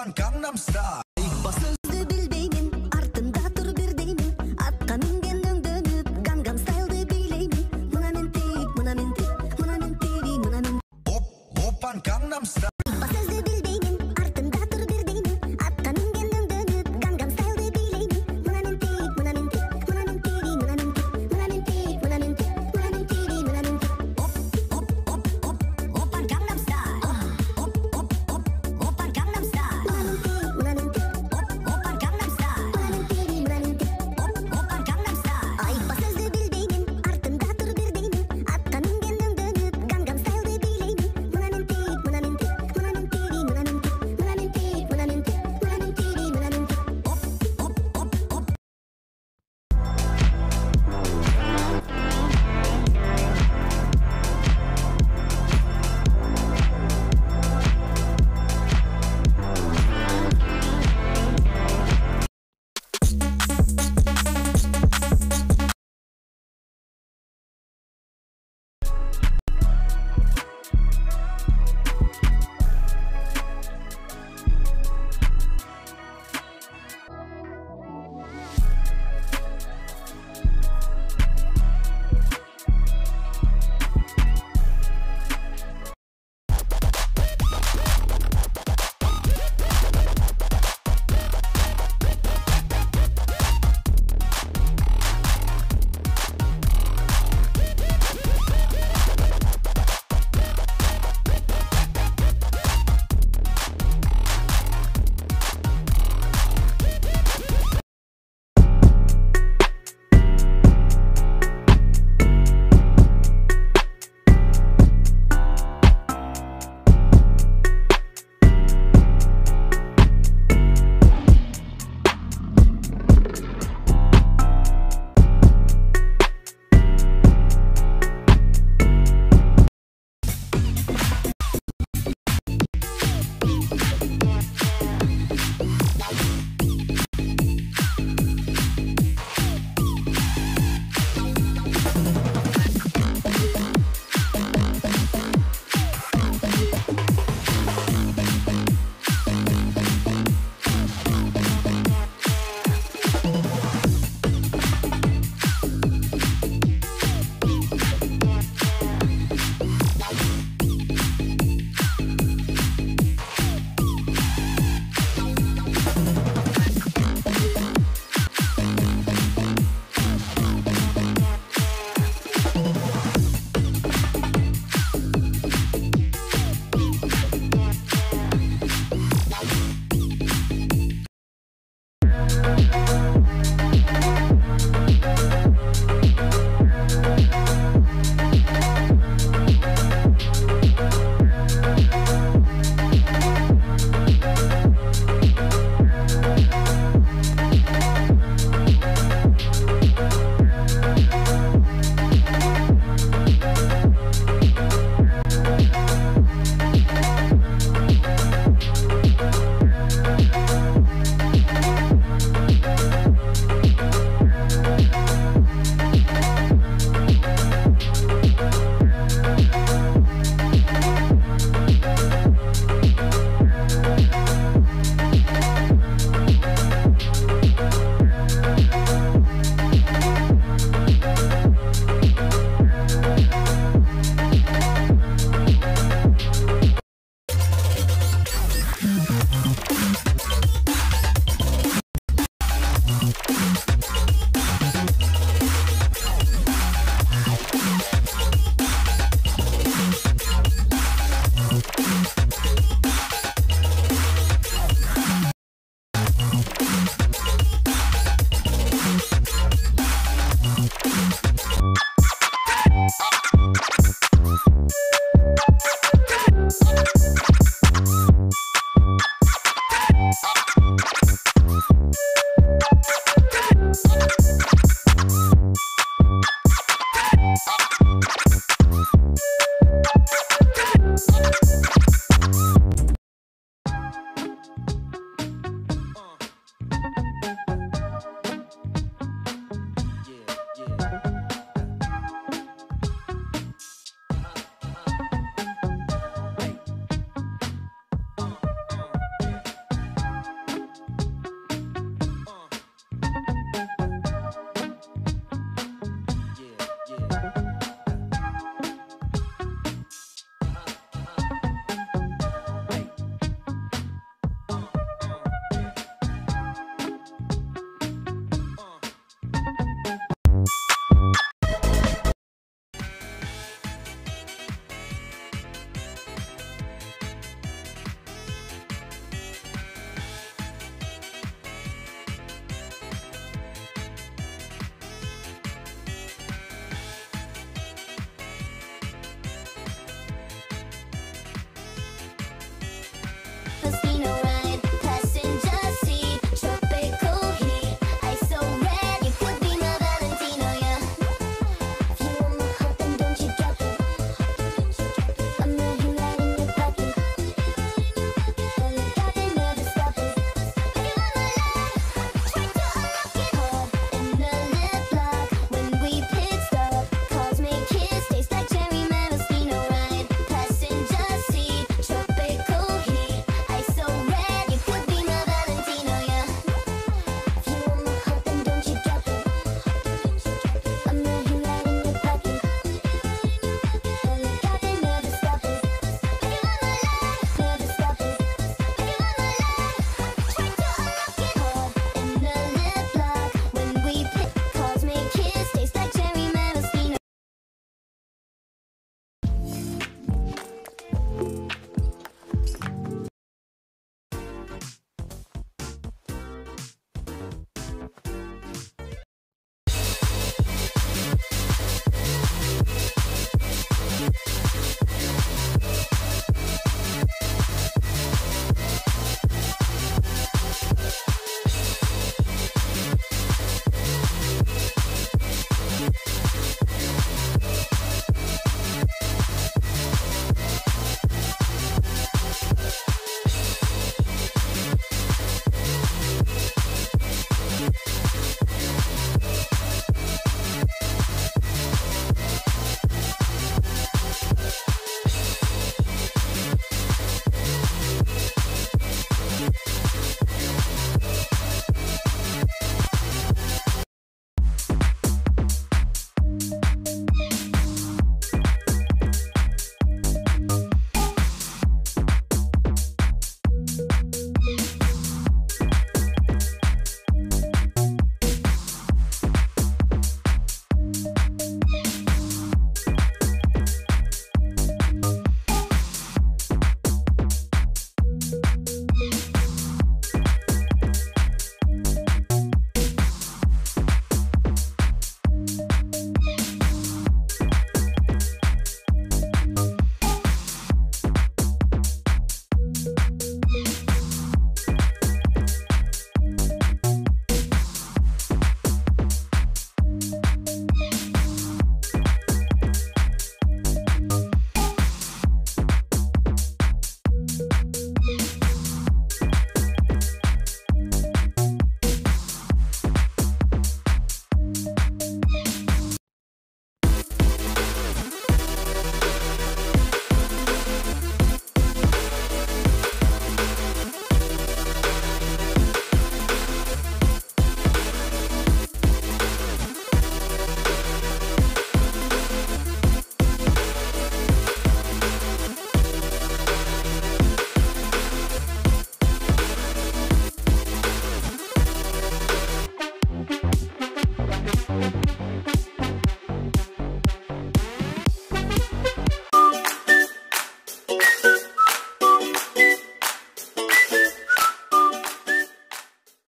yapan Gangnam Style. İlk basın Sözü bil beynin ardında Atkanın kendin dönüp Gangnam Style'de bileymin Mına men teyip mına men teyip mına men Gangnam Style. Casino